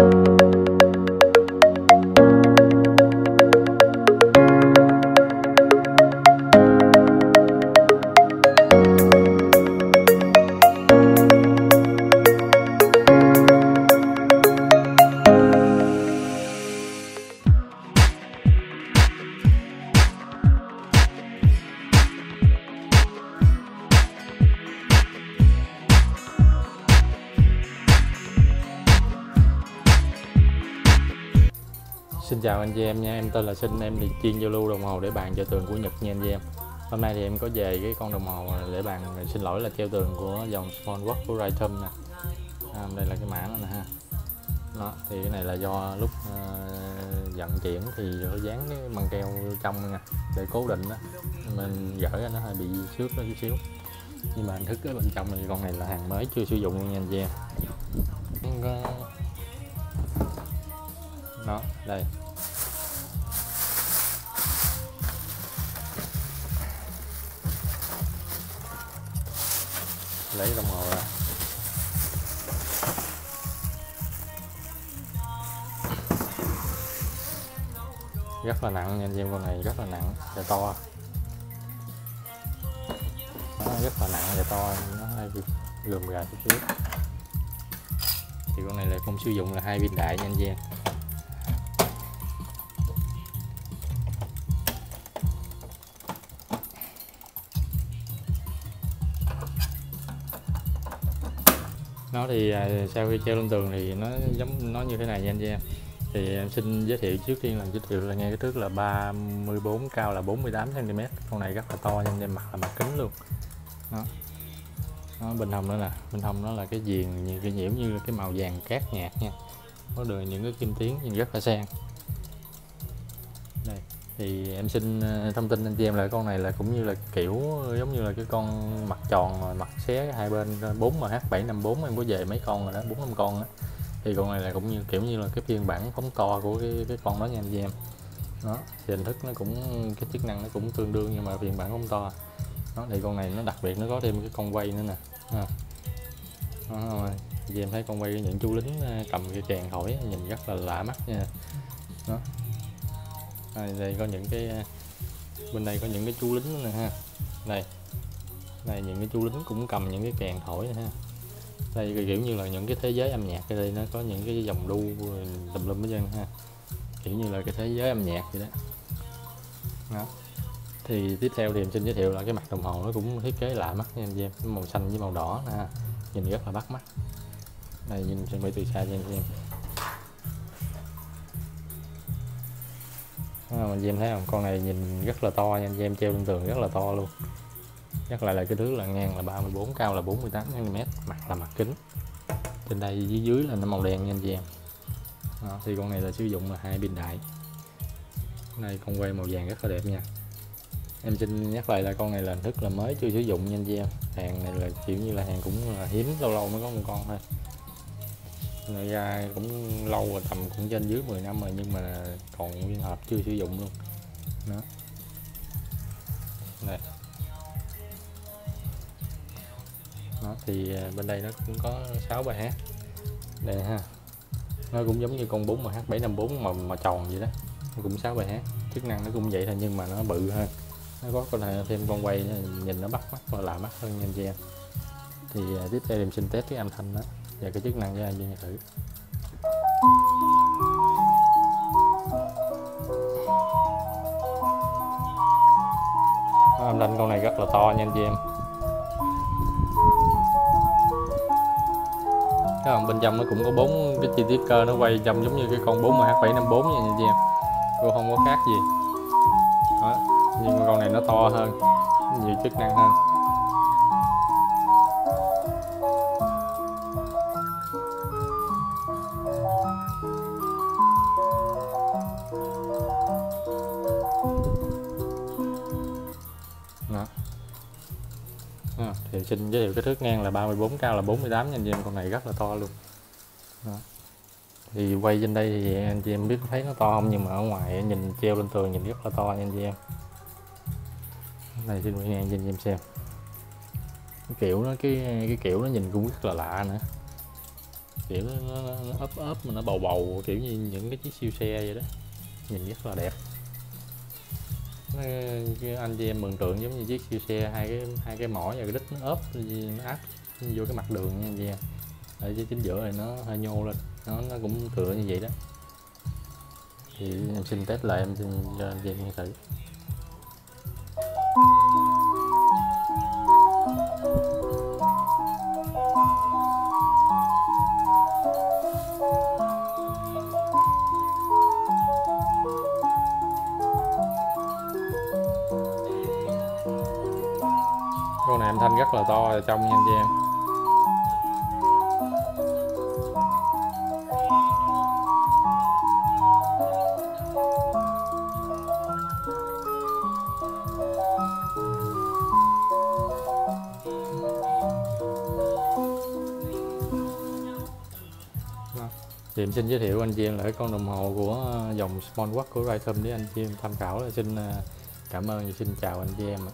you Xin chào anh chị em nha, em tên là Sinh, em thì chuyên giao lưu đồng hồ để bàn cho tường của Nhật nha anh chị em. Hôm nay thì em có về cái con đồng hồ để bàn, xin lỗi là treo tường của dòng Smallwatch của Rightum nè. À, Đây là cái mã nó nè ha. Đó, thì cái này là do lúc uh, vận chuyển thì nó dán cái băng keo trong nè để cố định đó mình gỡ ra nó hơi bị xước đó chút xíu. Nhưng mà hình thức ở bên trong thì con này là hàng mới chưa sử dụng luôn nha anh chị em nó đây. Lấy đồng hồ ra. Rất là nặng nha anh em con này rất là nặng, và to. Nó rất là nặng và to, nó hơi bị gườm gà chút xíu. Thì con này là không sử dụng là hai viên đại nha anh em. Nó thì à, sau khi treo lên tường thì nó giống, nó như thế này nha anh em. Thì em xin giới thiệu trước tiên là, giới thiệu là nghe cái thước là 34 cao là 48 cm con này rất là to nha anh em, mặt là mặt kính luôn. Đó. Nó bên hông nữa nè. Bên hông nó là cái viền, như cái nhiễm như cái màu vàng cát nhạt nha. Có được những cái kim tuyến nhìn rất là sang thì em xin ờ, thông tin anh chị em là con này là cũng như là kiểu giống như là cái con mặt tròn rồi mặt xé hai bên 4 mh 754 em có về mấy con rồi đó bốn năm con đó. thì con này là cũng như kiểu như là cái phiên bản phóng to của cái cái con đó nha anh chị em. Đó thì hình thức nó cũng cái chức năng nó cũng tương đương nhưng mà phiên bản phóng to. Đó thì con này nó đặc biệt nó có thêm cái con quay nữa nè. À. đó, chị em thấy con quay những chú lính ờ, cầm cái kèn thổi nhìn rất là lạ mắt nha. Đó. À, đây, đây có những cái à, bên đây có những cái chú lính nữa nè ha. Đây. Đây những cái chú lính cũng cầm những cái kèn thổi nè ha. Đây kiểu như là những cái thế giới âm nhạc ở đây nó có những cái dòng đu tùm lum hết trơn ha. Kiểu như là cái thế giới âm nhạc vậy đó. Đó. Thì tiếp theo thì em xin giới thiệu là cái mặt đồng hồ nó cũng thiết kế lạ mắt nha anh em. Màu xanh với màu đỏ nè nhìn rất là bắt mắt. Đây nhìn chuẩn bị từ xa cho anh em. Anh em thấy không? Con này nhìn rất là to nha anh em treo lên tường rất là to luôn. Nhắc lại là cái thứ là ngang là 34 cao là 48 cm mặt là mặt kính. Trên đây dưới dưới là nó màu đen nha anh chị em. Đó, thì con này là sử dụng là hai pin đại. Này con quay màu vàng rất là đẹp nha. Em xin nhắc lại là con này là hình thức là mới chưa sử dụng nha anh chị em. Hàng này là kiểu như là hàng cũng là hiếm lâu lâu mới có một con thôi. Người ra cũng lâu rồi, tầm cũng trên dưới 10 năm rồi, nhưng mà còn nguyên hộp chưa sử dụng luôn. Đó. Này đó, thì à, bên đây nó cũng có 6 bài hát. Đây ha. Nó cũng giống như con 4 mh 754 mà mà tròn vậy đó. Nó cũng 6 bài hát. Chức năng nó cũng vậy thôi, nhưng mà nó bự hơn. Nó có có thể thêm con quay, nhìn nó bắt mắt và lạ mắt hơn nha anh chị em thì à, tiếp theo em xin test cái âm thanh đó và cái chức năng cho anh chị thử. Âm thanh con này rất là to nha anh chị em cái còn bên trong nó cũng có bốn cái chi tiết cơ, nó quay trong giống như cái con 4MH754 nha anh chị em cũng không có khác gì. Đó. nhưng mà con này nó to hơn, nhiều chức năng hơn. À, thì xin giới thiệu cái thước ngang là 34 cao là 48 nha anh chị em con này rất là to luôn. Đó. thì quay trên đây thì anh chị em biết thấy nó to không nhưng mà ở ngoài nhìn treo lên tường nhìn rất là to nha anh chị em. Này xin quay ngang cho anh chị em xem. Cái kiểu nó cái cái kiểu nó nhìn cũng rất là lạ nữa. Kiểu nó, nó, nó ấp ấp mà nó bầu bầu kiểu như những cái chiếc siêu xe vậy đó. Nhìn rất là đẹp anh chị em mừng tượng giống như chiếc siêu xe, hai cái hai cái mỏ và cái đít nó ốp, nó áp vô cái mặt đường nha anh chị em ở dưới chính giữa này nó hơi nhô lên, nó nó cũng tựa như vậy đó. Thì em xin test lại, em xin cho anh chị em thử. Rất là to ở trong nha anh chị em thì em xin giới thiệu anh chị em là cái con đồng hồ của ờ, dòng smartwatch của Rhythm để anh chị em tham khảo là xin ờ, cảm ơn và xin chào anh chị em ạ.